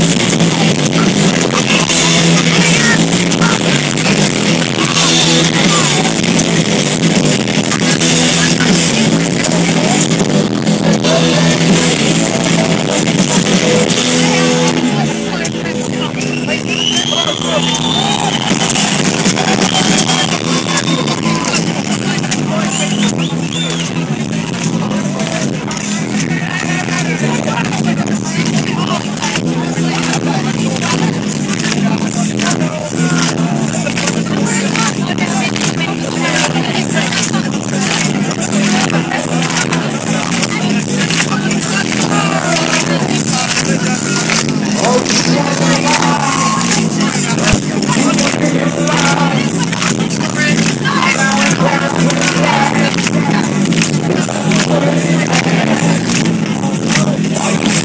you.